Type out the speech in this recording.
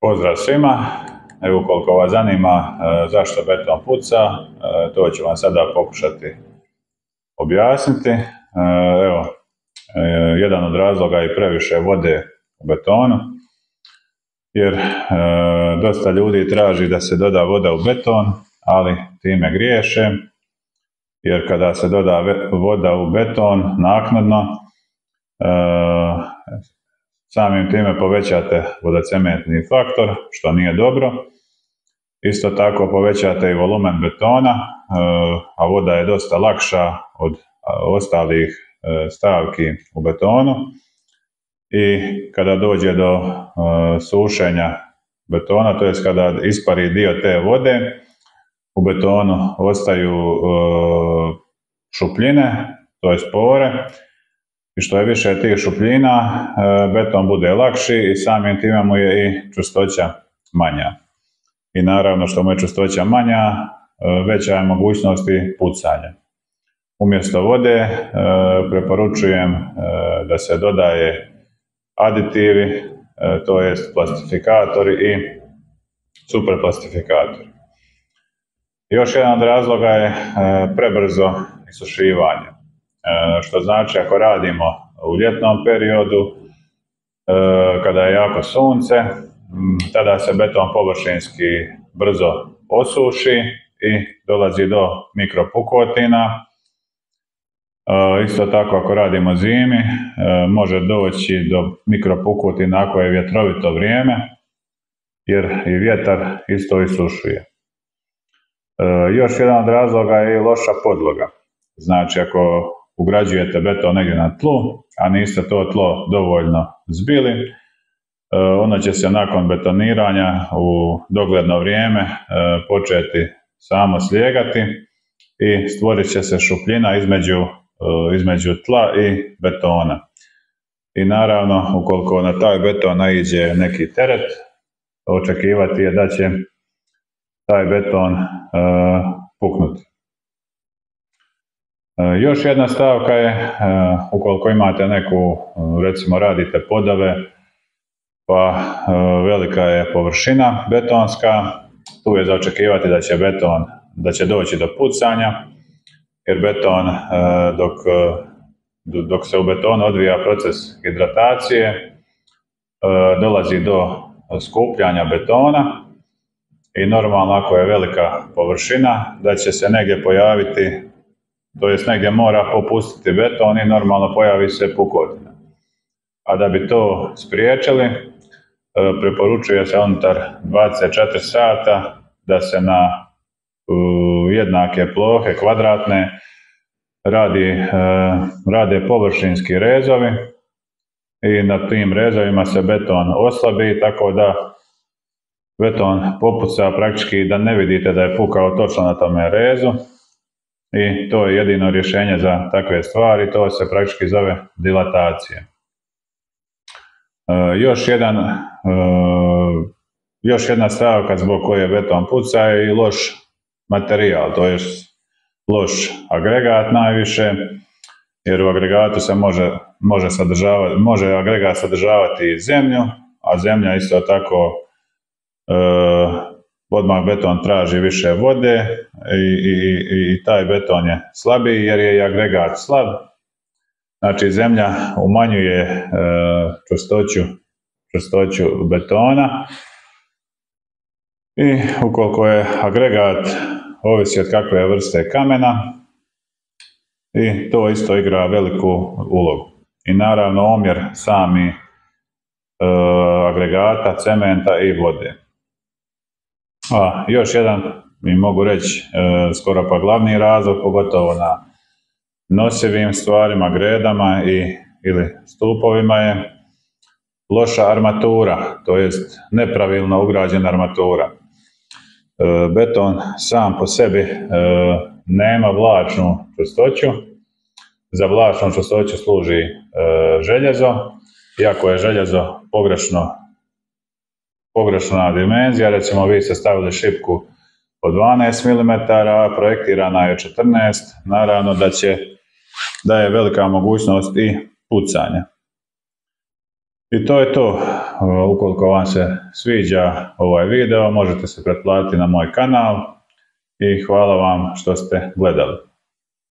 Pozdrav svima. Evo koliko vas zanima e, zašto beton puca, e, to ću vam sada pokušati objasniti. E, evo, jedan od razloga je previše vode u betonu, jer dosta ljudi traži da se doda voda u beton, ali time griješe, jer kada se doda voda u beton naknadno, Samim time povećate vodocementni faktor, što nije dobro. Isto tako povećate i volumen betona, e, a voda je dosta lakša od ostalih e, stavki u betonu. I kada dođe do e, sušenja betona, to je kada ispari dio te vode, u betonu ostaju šupljine, to je spore, što je više tih šupljina, e, beton bude lakši i samim time mu je i čustoća manja. I naravno što mu je čustoća manja, e, veća je mogućnost i pucanja. Umjesto vode e, preporučujem da se dodaje aditivi, to jest plastifikatori i superplastifikatori. Još jedan od razloga je prebrzo isušivanje. E, što znači ako radimo u ljetnom periodu, e, kada je jako sunce, tada se beton površinski brzo osuši i dolazi do mikropukotina. E, isto tako ako radimo zimi, može doći do mikropukotina ako je vjetrovito vrijeme, jer i vjetar isto isušuje. Još jedan od razloga je loša podloga. Znači ako ugrađujete beton negdje na tlu, a niste to tlo dovoljno zbili, e, ono će se nakon betoniranja u dogledno vrijeme e, početi samo slijegati i stvorit će se šupljina između, e, između tla i betona. I naravno, ukoliko na taj beton naiđe neki teret, očekivati je da će taj beton puknuti. E, još jedna stavka je, e, ukoliko imate neku, recimo radite podave, pa e, velika je površina betonska, tu je za očekivati da će beton, da će doći do pucanja, jer beton, dok, dok se u betonu odvija proces hidratacije, dolazi do skupljanja betona i normalno ako je velika površina, da će se negdje pojaviti to jest negdje mora popustiti beton i normalno pojavi se pukotina. A da bi to spriječili, e, preporučuje se unutar 24 sata da se na jednake plohe, kvadratne, radi, e, rade površinski rezovi i na tim rezovima se beton oslabi tako da beton popuca praktički da ne vidite da je pukao točno na tome rezu i to je jedino rješenje za takve stvari, to se praktički zove dilatacija. E, još, jedan, e, još jedna stavka zbog koje beton puca je i loš materijal, to je loš agregat najviše, jer u agregatu se može, može, sadržavati, može agregat sadržavati zemlju, a zemlja isto tako e, odmah beton traži više vode i, i, i taj beton je slabiji jer je i agregat slab. Znači zemlja umanjuje e, betona i ukoliko je agregat ovisi od kakve vrste kamena i to isto igra veliku ulogu. I naravno omjer sami e, agregata, cementa i vode. A, još jedan, mi mogu reći, e, skoro pa glavni razlog, pogotovo na nosivim stvarima, gredama i, ili stupovima je loša armatura, to jest nepravilno ugrađena armatura. E, beton sam po sebi e, nema vlačnu čustoću, za vlačnu čustoću služi željezo, iako je željezo pogrešno pogrešna dimenzija, recimo vi ste stavili šipku od 12 mm, projektirana je 14, naravno da će da je velika mogućnost i pucanja. I to je to. Ukoliko vam se sviđa ovaj video, možete se pretplatiti na moj kanal i hvala vam što ste gledali.